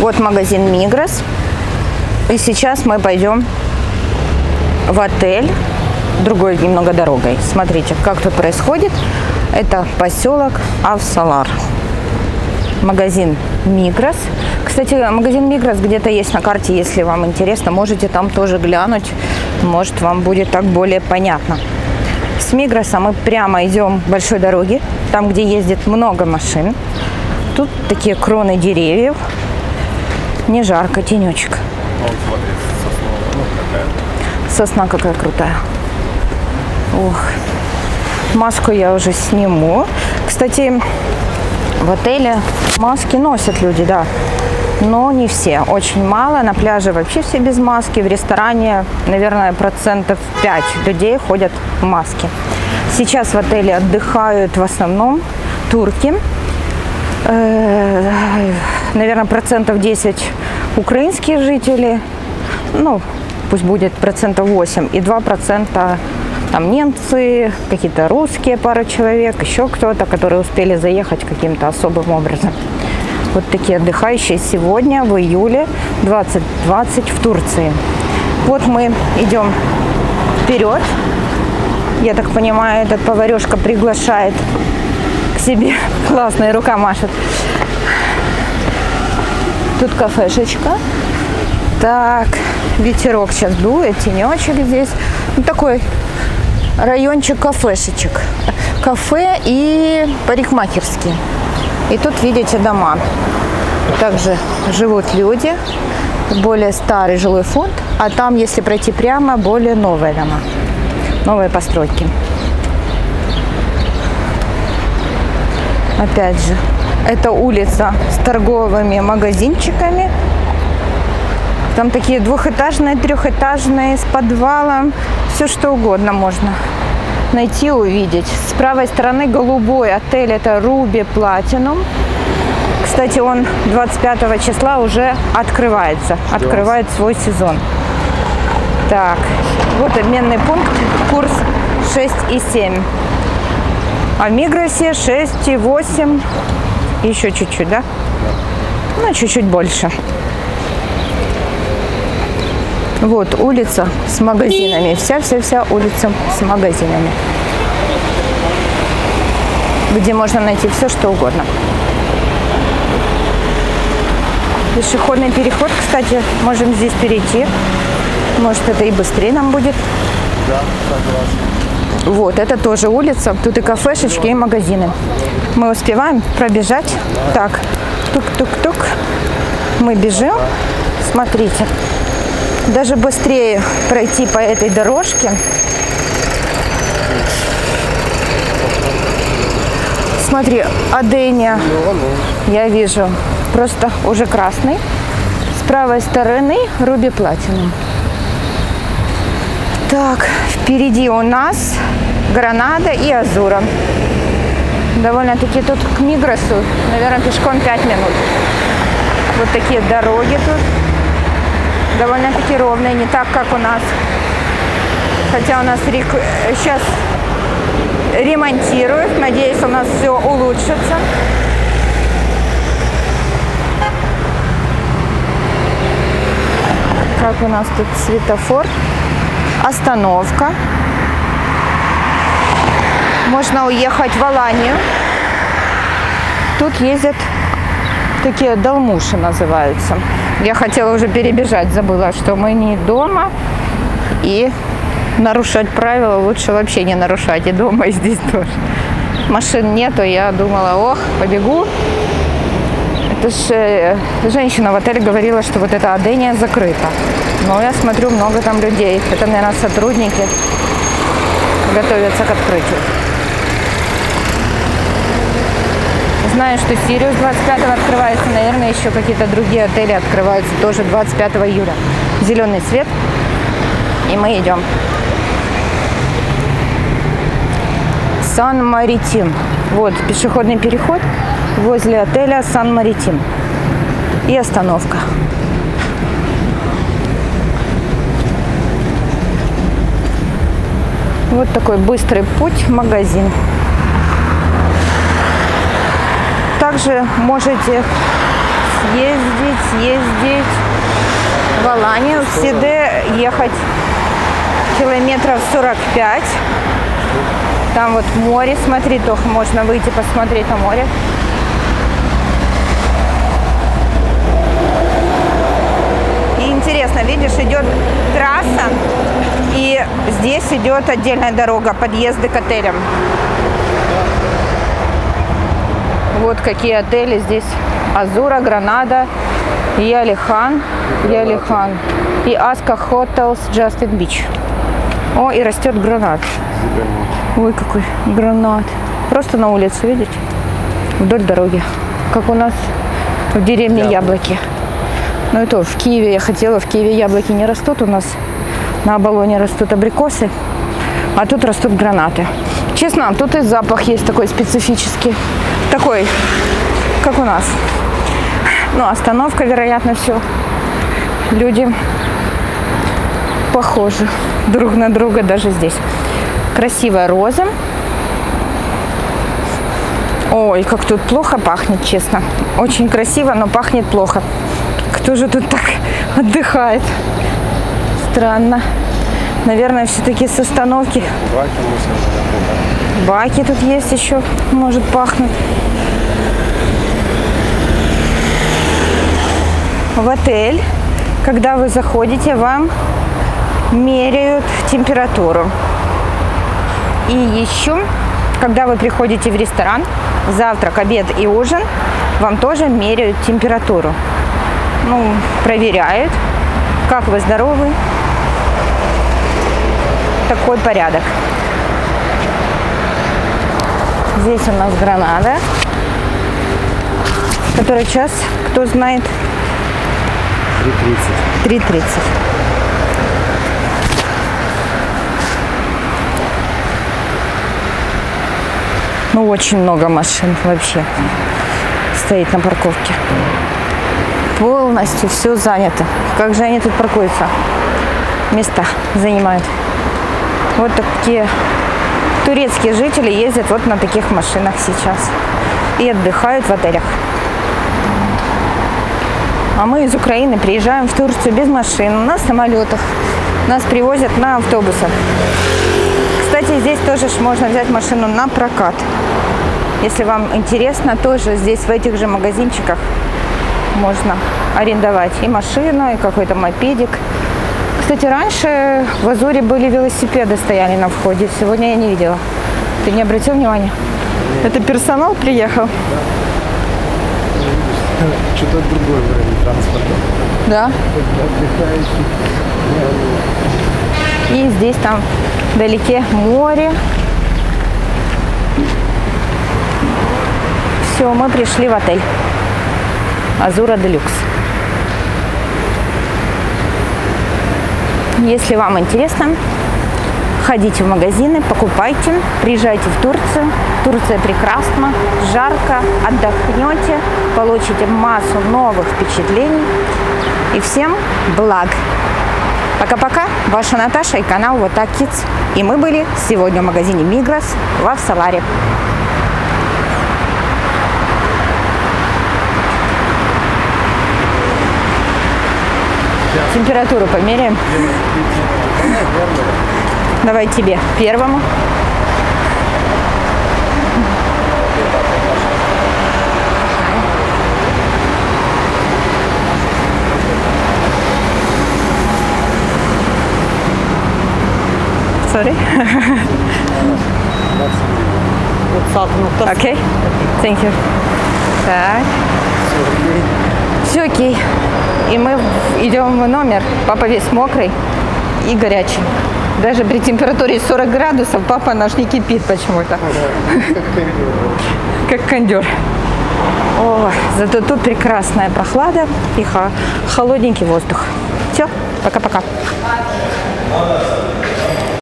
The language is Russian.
Вот магазин Мигрос. И сейчас мы пойдем в отель другой немного дорогой. Смотрите, как тут происходит. Это поселок Авсалар. Магазин Мигрос. Кстати, магазин Мигрос где-то есть на карте, если вам интересно. Можете там тоже глянуть. Может, вам будет так более понятно. С Мигроса мы прямо идем большой дороги, там, где ездит много машин. Тут такие кроны деревьев. Не жарко, тенечек. Вон, смотри, сосна, ну, какая. Сосна какая крутая. Ох. Маску я уже сниму. Кстати, в отеле маски носят люди, да. Но не все. Очень мало. На пляже вообще все без маски. В ресторане, наверное, процентов 5 людей ходят в маске. Сейчас в отеле отдыхают в основном турки. Наверное, процентов 10 украинские жители. Ну, пусть будет процентов 8. И 2 процента там немцы, какие-то русские пара человек, еще кто-то, которые успели заехать каким-то особым образом. Вот такие отдыхающие сегодня, в июле 2020 в Турции. Вот мы идем вперед. Я так понимаю, этот поварешка приглашает к себе. Классная рука машет. Тут кафешечка. Так, ветерок сейчас дует, тенечек здесь. Ну, такой райончик кафешечек. Кафе и парикмахерский. И тут видите дома. Также живут люди. Более старый жилой фонд. А там, если пройти прямо, более новые дома. Новые постройки. Опять же, это улица с торговыми магазинчиками. Там такие двухэтажные, трехэтажные, с подвалом. Все что угодно можно найти, увидеть. С правой стороны голубой отель, это Руби Платинум. Кстати, он 25 числа уже открывается, открывает свой сезон. Так, вот обменный пункт, курс 6,7. А в Мигросе 6,8. Еще чуть-чуть, да? Ну, чуть-чуть больше. Вот улица с магазинами. Вся-вся-вся улица с магазинами. Где можно найти все, что угодно. Пешеходный переход, кстати, можем здесь перейти. Может, это и быстрее нам будет. Да, согласен. Вот, это тоже улица. Тут и кафешечки, и магазины. Мы успеваем пробежать. Так, тук-тук-тук. Мы бежим. Смотрите. Даже быстрее пройти по этой дорожке. Смотри, Адения. Я вижу. Просто уже красный. С правой стороны Руби Платинум. Так, впереди у нас Гранада и Азура. Довольно-таки тут к Мигросу, наверное, пешком 5 минут. Вот такие дороги тут. Довольно-таки ровные, не так, как у нас. Хотя у нас сейчас ремонтируют. Надеюсь, у нас все улучшится. Как у нас тут светофор. Остановка. Можно уехать в Аланию. Тут ездят такие долмуши называются. Я хотела уже перебежать, забыла, что мы не дома. И нарушать правила лучше вообще не нарушать. И дома, и здесь тоже. Машин нету, я думала, ох, побегу. Это же женщина в отеле говорила, что вот эта Адения закрыта. Но я смотрю, много там людей. Это, наверное, сотрудники готовятся к открытию. Знаю, что Сириус 25 открывается. Наверное, еще какие-то другие отели открываются тоже 25 июля. Зеленый свет. И мы идем. Сан-Маритим. Вот пешеходный переход возле отеля Сан-Маритим. И остановка. Вот такой быстрый путь в магазин. Также можете ездить, ездить. В Аланию, в Сиде ехать километров 45. Там вот море, смотри, только можно выйти посмотреть на море. И интересно, видишь, идет трасса, и здесь идет отдельная дорога, подъезды к отелям. Вот какие отели здесь. Азура, Гранада, Ялихан, Ялихан. И Аска Hotels Justin Beach. О, и растет гранат. Ой, какой гранат. Просто на улице, видите? Вдоль дороги. Как у нас в деревне яблоки. Ну и то, в Киеве я хотела, в Киеве яблоки не растут у нас. На Оболоне растут абрикосы, а тут растут гранаты. Честно, тут и запах есть такой специфический. Такой, как у нас. Ну, остановка, вероятно, все. Люди похожи друг на друга даже здесь. Красивая роза. Ой, как тут плохо пахнет, честно. Очень красиво, но пахнет плохо. Кто же тут так отдыхает? Странно. Наверное, все-таки с остановки. Баки. Баки тут есть еще, может пахнуть. В отель, когда вы заходите, вам меряют температуру. И еще, когда вы приходите в ресторан, завтрак, обед и ужин, вам тоже меряют температуру. Ну, проверяют, как вы здоровы. Такой порядок. Здесь у нас Гранада, который час, кто знает, 3.30. 3.30. Ну, очень много машин вообще стоит на парковке. Полностью все занято. Как же они тут паркуются? Места занимают. Вот такие турецкие жители ездят вот на таких машинах сейчас. И отдыхают в отелях. А мы из Украины приезжаем в Турцию без машин, на самолетах. Нас привозят на автобусах. Кстати, здесь тоже можно взять машину на прокат. Если вам интересно, тоже здесь в этих же магазинчиках можно арендовать и машину, и какой-то мопедик. Кстати, раньше в Азуре были велосипеды стояли на входе. Сегодня я не видела. Ты не обратил внимания? Это персонал приехал? Что-то другой уровень транспорта. Да. Отдыхающий. И здесь там вдалеке море. Все, мы пришли в отель. Азура Делюкс. Если вам интересно, ходите в магазины, покупайте, приезжайте в Турцию. Турция прекрасна, жарко, отдохнете, получите массу новых впечатлений. И всем благ! Пока-пока, ваша Наташа и канал Вот так Kids. И мы были сегодня в магазине Мигрос в Авсаларе. Температуру померяем. Давай тебе первому. Sorry. Окей. Thank you. Так. Все окей. И мы идем в номер. Папа весь мокрый и горячий. Даже при температуре 40 градусов папа наш не кипит почему-то. Как кондер. О, зато тут прекрасная прохлада и хо- холодненький воздух. Все, пока-пока.